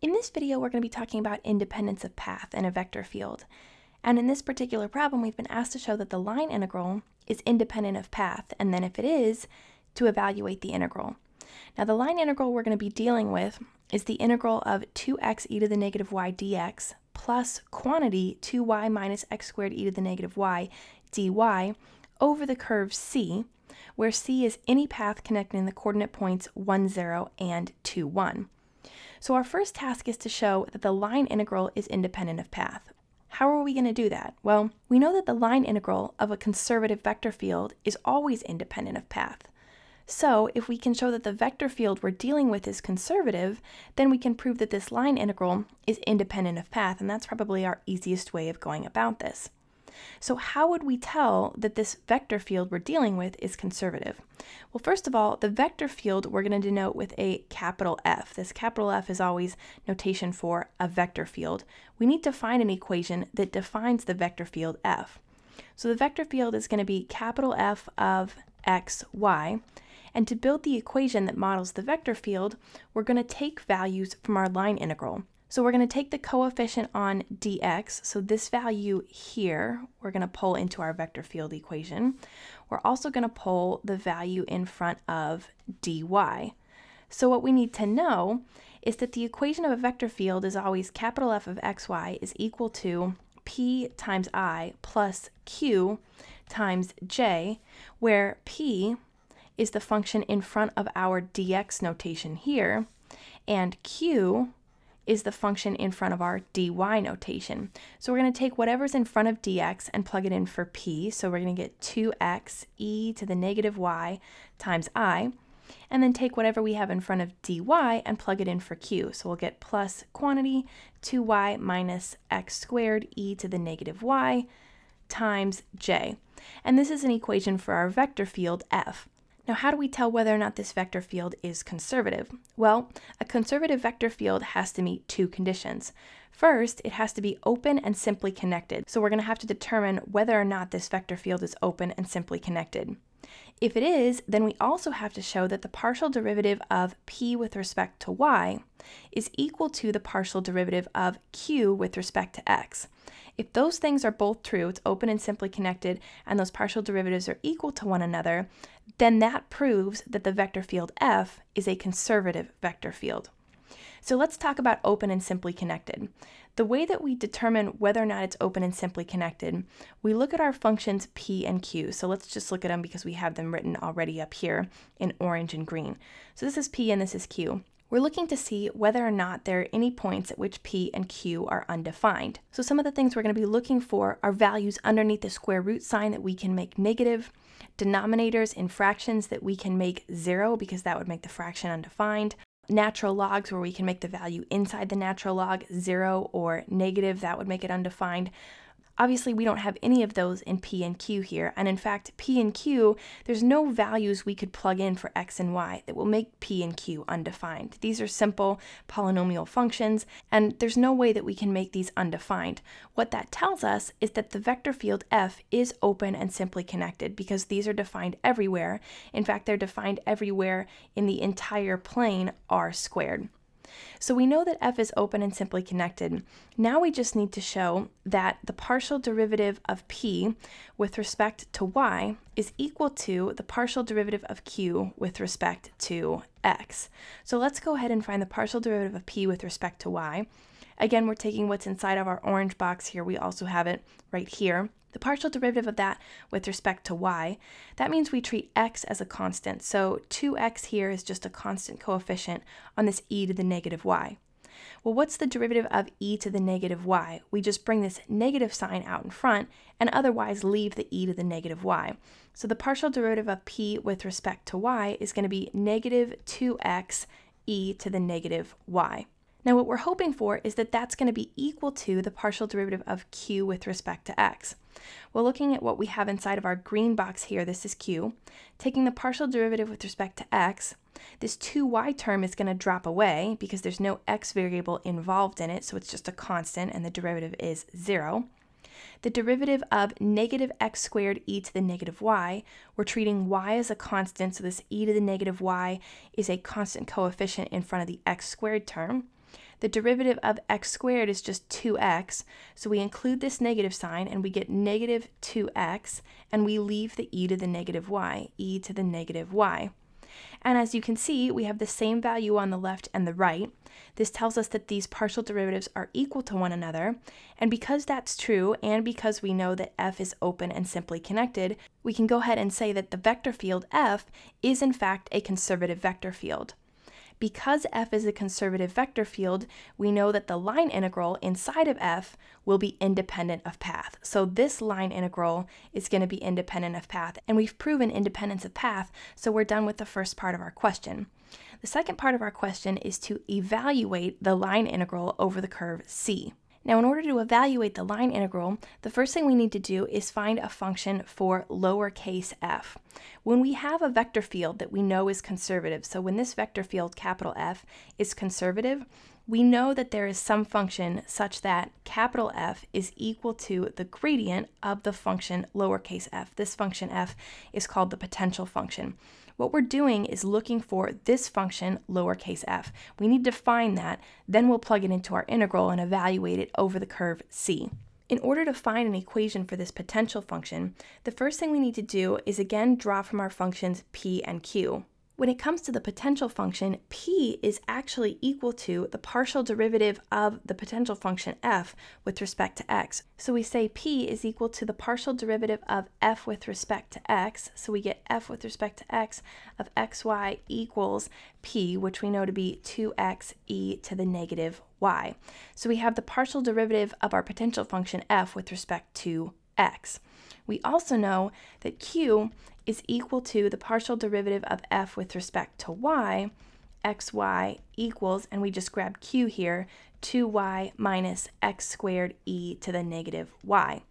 In this video, we're going to be talking about independence of path in a vector field. And in this particular problem, we've been asked to show that the line integral is independent of path, and then if it is, to evaluate the integral. Now the line integral we're going to be dealing with is the integral of 2x e to the negative y dx plus quantity 2y minus x squared e to the negative y dy over the curve c, where c is any path connecting the coordinate points 1, 0 and 2, 1. So our first task is to show that the line integral is independent of path. How are we going to do that? Well, we know that the line integral of a conservative vector field is always independent of path. So if we can show that the vector field we're dealing with is conservative, then we can prove that this line integral is independent of path, and that's probably our easiest way of going about this. So how would we tell that this vector field we're dealing with is conservative? Well, first of all, the vector field we're going to denote with a capital F. This capital F is always notation for a vector field. We need to find an equation that defines the vector field F. So the vector field is going to be capital F of x, y. And to build the equation that models the vector field, we're going to take values from our line integral. So we're going to take the coefficient on dx, so this value here, we're going to pull into our vector field equation. We're also going to pull the value in front of dy. So what we need to know is that the equation of a vector field is always capital F of xy is equal to p times i plus q times j, where p is the function in front of our dx notation here, and q is the function in front of our dy notation. So we're going to take whatever's in front of dx and plug it in for p. So we're going to get 2x e to the negative y times i. And then take whatever we have in front of dy and plug it in for q. So we'll get plus quantity 2y minus x squared e to the negative y times j. And this is an equation for our vector field f. Now, how do we tell whether or not this vector field is conservative? Well, a conservative vector field has to meet two conditions. First, it has to be open and simply connected. So we're going to have to determine whether or not this vector field is open and simply connected. If it is, then we also have to show that the partial derivative of p with respect to y is equal to the partial derivative of q with respect to x. If those things are both true, it's open and simply connected, and those partial derivatives are equal to one another, then that proves that the vector field f is a conservative vector field. So let's talk about open and simply connected. The way that we determine whether or not it's open and simply connected, we look at our functions p and q. So let's just look at them because we have them written already up here in orange and green. So this is p and this is q. We're looking to see whether or not there are any points at which p and q are undefined. So some of the things we're going to be looking for are values underneath the square root sign that we can make negative, denominators in fractions that we can make zero because that would make the fraction undefined, natural logs where we can make the value inside the natural log zero or negative, that would make it undefined. Obviously, we don't have any of those in P and Q here, and in fact, P and Q, there's no values we could plug in for x and y that will make P and Q undefined. These are simple polynomial functions, and there's no way that we can make these undefined. What that tells us is that the vector field f is open and simply connected because these are defined everywhere. In fact, they're defined everywhere in the entire plane r squared. So we know that f is open and simply connected. Now we just need to show that the partial derivative of p with respect to y is equal to the partial derivative of q with respect to x. So let's go ahead and find the partial derivative of p with respect to y. Again, we're taking what's inside of our orange box here. We also have it right here. The partial derivative of that with respect to y, that means we treat x as a constant. So 2x here is just a constant coefficient on this e to the negative y. Well, what's the derivative of e to the negative y? We just bring this negative sign out in front and otherwise leave the e to the negative y. So the partial derivative of p with respect to y is going to be negative 2x e to the negative y. Now what we're hoping for is that that's going to be equal to the partial derivative of q with respect to x. Well, looking at what we have inside of our green box here, this is q, taking the partial derivative with respect to x, this 2y term is going to drop away because there's no x variable involved in it, so it's just a constant and the derivative is 0. The derivative of negative x squared e to the negative y, we're treating y as a constant, so this e to the negative y is a constant coefficient in front of the x squared term. The derivative of x squared is just 2x, so we include this negative sign and we get negative 2x, and we leave the e to the negative y, e to the negative y. And as you can see, we have the same value on the left and the right. This tells us that these partial derivatives are equal to one another. And because that's true, and because we know that f is open and simply connected, we can go ahead and say that the vector field f is in fact a conservative vector field. Because f is a conservative vector field, we know that the line integral inside of f will be independent of path. So this line integral is going to be independent of path, and we've proven independence of path, so we're done with the first part of our question. The second part of our question is to evaluate the line integral over the curve c. Now, in order to evaluate the line integral, the first thing we need to do is find a function for lowercase f. When we have a vector field that we know is conservative, so when this vector field, capital F, is conservative, we know that there is some function such that capital F is equal to the gradient of the function lowercase f. This function f is called the potential function. What we're doing is looking for this function, lowercase f. We need to find that, then we'll plug it into our integral and evaluate it over the curve c. In order to find an equation for this potential function, the first thing we need to do is again draw from our functions p and q. When it comes to the potential function, p is actually equal to the partial derivative of the potential function f with respect to x. So we say p is equal to the partial derivative of f with respect to x. So we get f with respect to x of xy equals p, which we know to be 2x e to the negative y. So we have the partial derivative of our potential function f with respect to x. We also know that q is equal to the partial derivative of f with respect to y, xy equals, and we just grab q here, 2y minus x squared e to the negative y.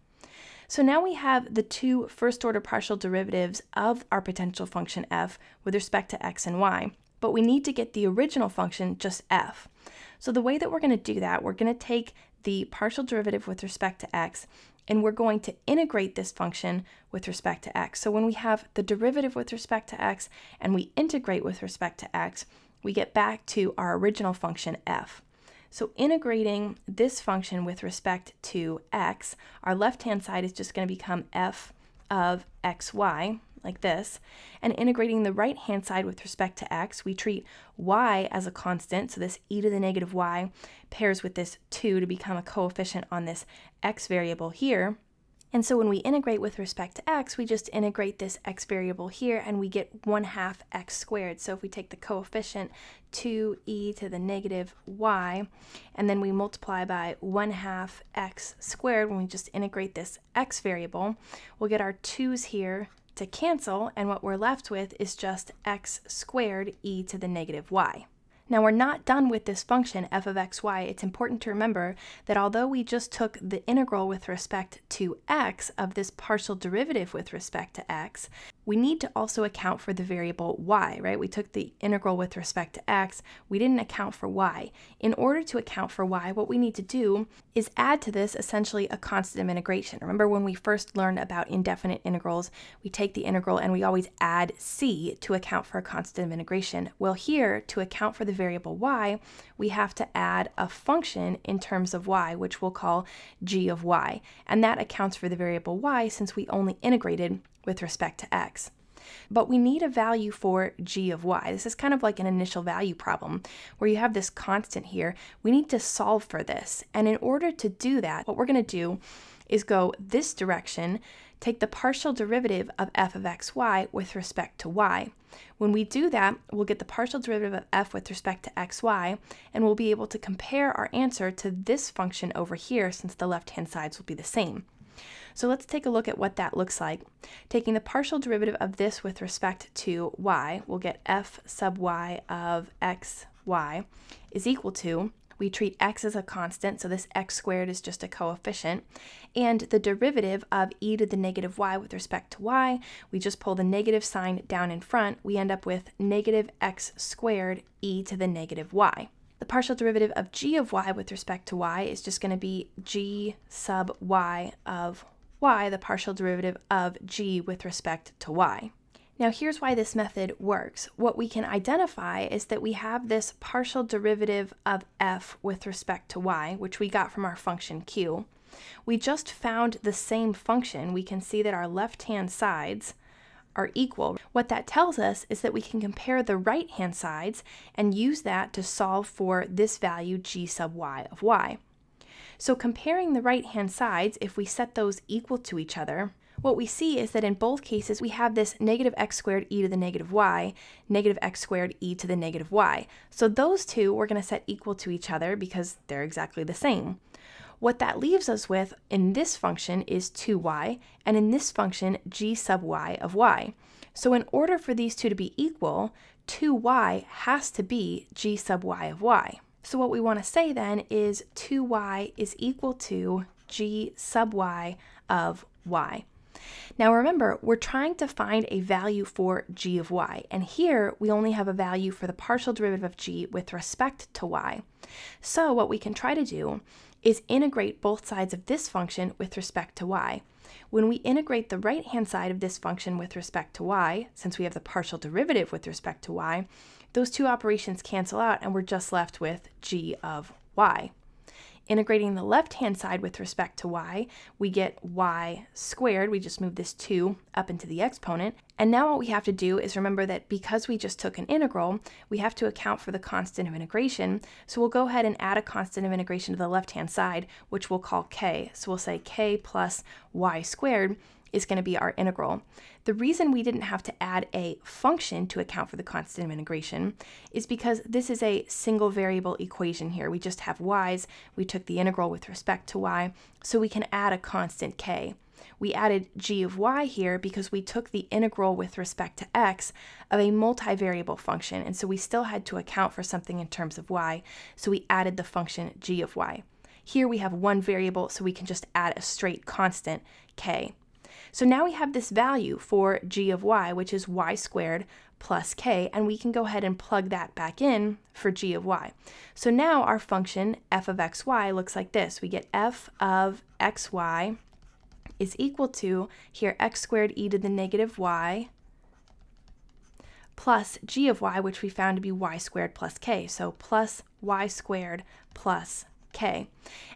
So now we have the two first order partial derivatives of our potential function f with respect to x and y, but we need to get the original function, just f. So the way that we're going to do that, we're going to take the partial derivative with respect to x and we're going to integrate this function with respect to x. So when we have the derivative with respect to x and we integrate with respect to x, we get back to our original function f. So integrating this function with respect to x, our left-hand side is just going to become f of xy, like this. And integrating the right hand side with respect to x, we treat y as a constant, so this e to the negative y pairs with this 2 to become a coefficient on this x variable here. And so when we integrate with respect to x, we just integrate this x variable here and we get 1 half x squared. So if we take the coefficient 2e to the negative y, and then we multiply by 1 half x squared when we just integrate this x variable, we'll get our 2's here to cancel, and what we're left with is just x squared e to the negative y. Now we're not done with this function f of xy. It's important to remember that although we just took the integral with respect to x of this partial derivative with respect to x, we need to also account for the variable y, right? We took the integral with respect to x, we didn't account for y. In order to account for y, what we need to do is add to this essentially a constant of integration. Remember when we first learned about indefinite integrals, we take the integral and we always add c to account for a constant of integration. Well here, to account for the variable y, we have to add a function in terms of y, which we'll call g of y. And that accounts for the variable y since we only integrated with respect to x. But we need a value for g of y. This is kind of like an initial value problem where you have this constant here. We need to solve for this. And in order to do that, what we're going to do is go this direction, take the partial derivative of f of xy with respect to y. When we do that, we'll get the partial derivative of f with respect to xy, and we'll be able to compare our answer to this function over here since the left-hand sides will be the same. So let's take a look at what that looks like. Taking the partial derivative of this with respect to y, we'll get f sub y of xy is equal to we treat x as a constant, so this x squared is just a coefficient. And the derivative of e to the negative y with respect to y, we just pull the negative sign down in front. We end up with negative x squared e to the negative y. The partial derivative of g of y with respect to y is just going to be g sub y of y, the partial derivative of g with respect to y. Now here's why this method works. What we can identify is that we have this partial derivative of f with respect to y, which we got from our function q. We just found the same function. We can see that our left-hand sides are equal. What that tells us is that we can compare the right-hand sides and use that to solve for this value g sub y of y. So comparing the right-hand sides, if we set those equal to each other, what we see is that in both cases we have this negative x squared e to the negative y, negative x squared e to the negative y. So those two we're going to set equal to each other because they're exactly the same. What that leaves us with in this function is 2y, and in this function, g sub y of y. So in order for these two to be equal, 2y has to be g sub y of y. So what we want to say then is 2y is equal to g sub y of y. Now remember, we're trying to find a value for g of y, and here we only have a value for the partial derivative of g with respect to y. So what we can try to do is integrate both sides of this function with respect to y. When we integrate the right-hand side of this function with respect to y, since we have the partial derivative with respect to y, those two operations cancel out and we're just left with g of y. Integrating the left-hand side with respect to y, we get y squared. We just move this 2 up into the exponent. And now what we have to do is remember that because we just took an integral, we have to account for the constant of integration. So we'll go ahead and add a constant of integration to the left-hand side, which we'll call k. So we'll say k plus y squared is going to be our integral. The reason we didn't have to add a function to account for the constant of integration is because this is a single variable equation here. We just have y's, we took the integral with respect to y, so we can add a constant k. We added g of y here because we took the integral with respect to x of a multivariable function, and so we still had to account for something in terms of y, so we added the function g of y. Here we have one variable, so we can just add a straight constant, k. So now we have this value for g of y, which is y squared plus k, and we can go ahead and plug that back in for g of y. So now our function f of xy looks like this. We get f of xy is equal to, here, x squared e to the negative y plus g of y, which we found to be y squared plus k. So plus y squared plus k.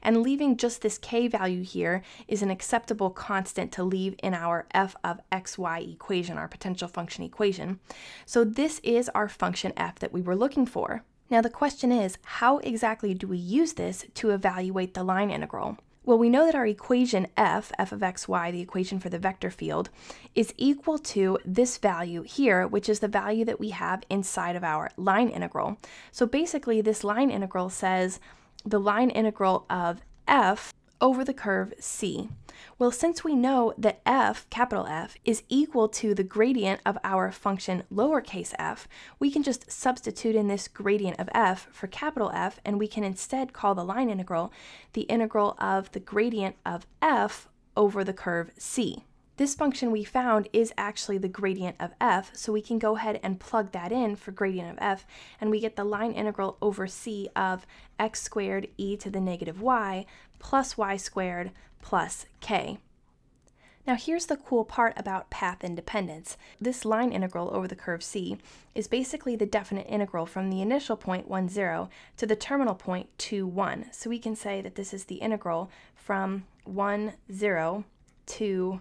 And leaving just this k value here is an acceptable constant to leave in our f of xy equation, our potential function equation. So this is our function f that we were looking for. Now the question is, how exactly do we use this to evaluate the line integral? Well, we know that our equation f, f of xy, the equation for the vector field, is equal to this value here, which is the value that we have inside of our line integral. So basically, this line integral says the line integral of f over the curve c. Well, since we know that f, capital F, is equal to the gradient of our function lowercase f, we can just substitute in this gradient of f for capital F, and we can instead call the line integral the integral of the gradient of f over the curve c. This function we found is actually the gradient of f, so we can go ahead and plug that in for gradient of f, and we get the line integral over c of x squared e to the negative y plus y squared plus k. Now here's the cool part about path independence. This line integral over the curve c is basically the definite integral from the initial point 1, 0 to the terminal point 2, 1. So we can say that this is the integral from 1, 0 to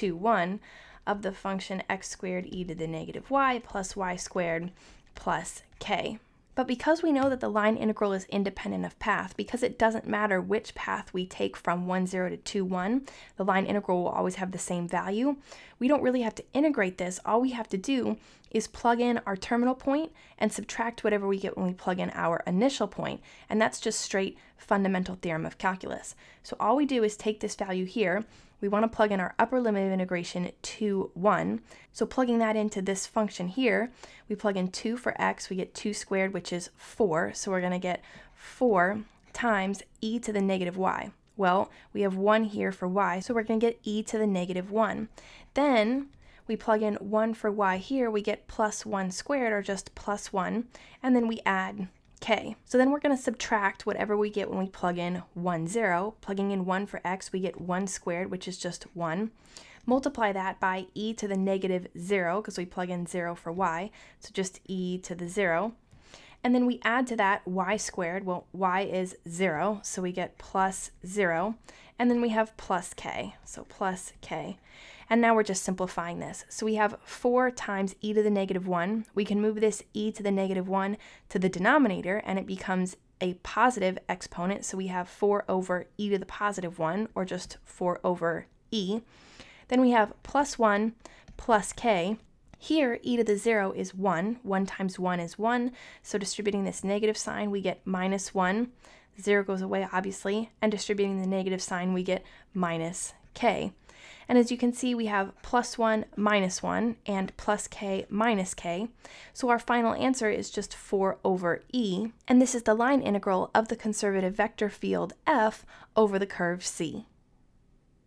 2, 1 of the function x squared e to the negative y plus y squared plus k. But because we know that the line integral is independent of path, because it doesn't matter which path we take from 1, 0 to 2, 1, the line integral will always have the same value, we don't really have to integrate this. All we have to do is plug in our terminal point and subtract whatever we get when we plug in our initial point, and that's just straight fundamental theorem of calculus. So all we do is take this value here, we want to plug in our upper limit of integration to 1. So plugging that into this function here, we plug in 2 for x, we get 2 squared, which is 4. So we're going to get 4 times e to the negative y. Well, we have 1 here for y, so we're going to get e to the negative 1. Then we plug in 1 for y here, we get plus 1 squared, or just plus 1, and then we add k. So then we're going to subtract whatever we get when we plug in 1, 0. Plugging in 1 for x, we get 1 squared, which is just 1, multiply that by e to the negative 0, because we plug in 0 for y, so just e to the 0. And then we add to that y squared. Well, y is 0, so we get plus 0. And then we have plus k, so plus k. And now we're just simplifying this. So we have 4 times e to the negative 1. We can move this e to the negative 1 to the denominator, and it becomes a positive exponent. So we have 4 over e to the positive 1, or just 4 over e. Then we have plus 1 plus k. Here, e to the 0 is 1. 1 times 1 is 1. So distributing this negative sign, we get minus 1. 0 goes away, obviously. And distributing the negative sign, we get minus k. And as you can see, we have plus 1 minus 1 and plus k minus k. So our final answer is just 4 over e. And this is the line integral of the conservative vector field f over the curve c.